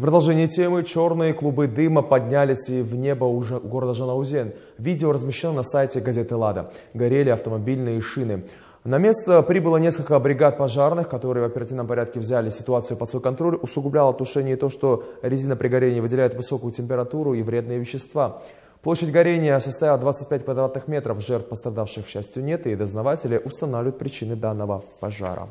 И продолжение темы. Черные клубы дыма поднялись и в небо уже города Жанаузен. Видео размещено на сайте газеты «Лада». Горели автомобильные шины. На место прибыло несколько бригад пожарных, которые в оперативном порядке взяли ситуацию под свой контроль. Усугубляло тушение то, что резина при горении выделяет высокую температуру и вредные вещества. Площадь горения составила 25 квадратных метров. Жертв пострадавших, к счастью, нет, и дознаватели устанавливают причины данного пожара.